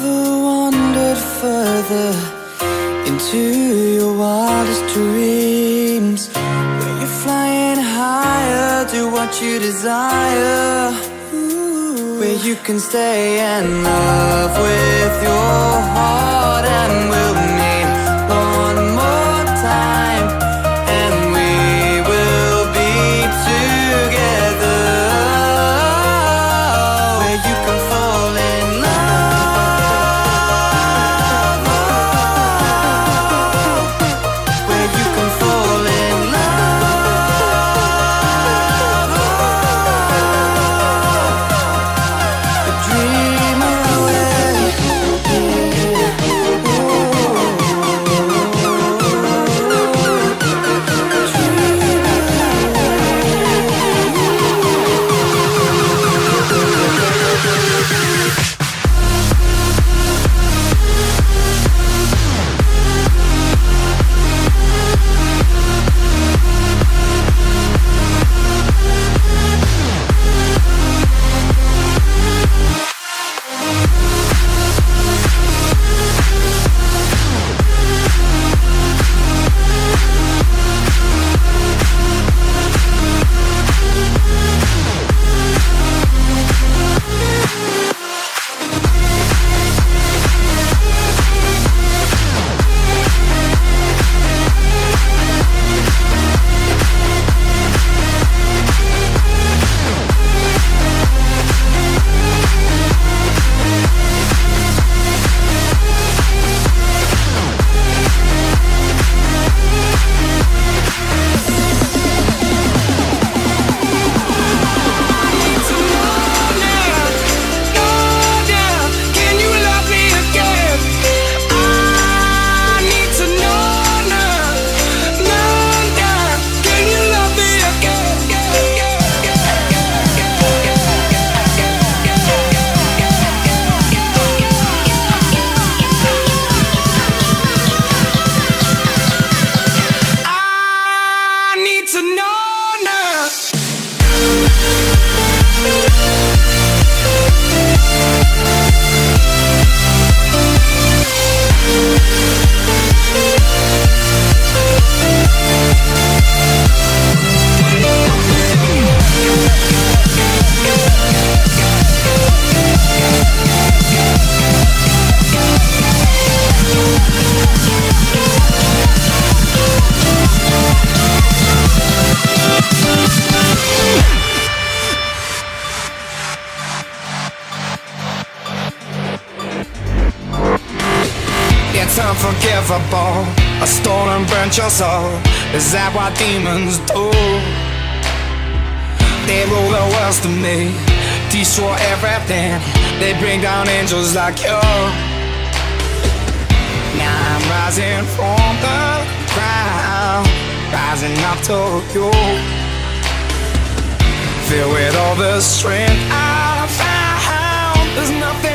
ever wandered further into your wildest dreams? Where you're flying higher, do what you desire. Where you can stay in love with your heart and will unforgivable. A stolen burnt your soul. Is that what demons do? They rule the world to me, destroy everything. They bring down angels like you. Now I'm rising from the ground, rising up to you. Filled with all the strength I found, there's nothing.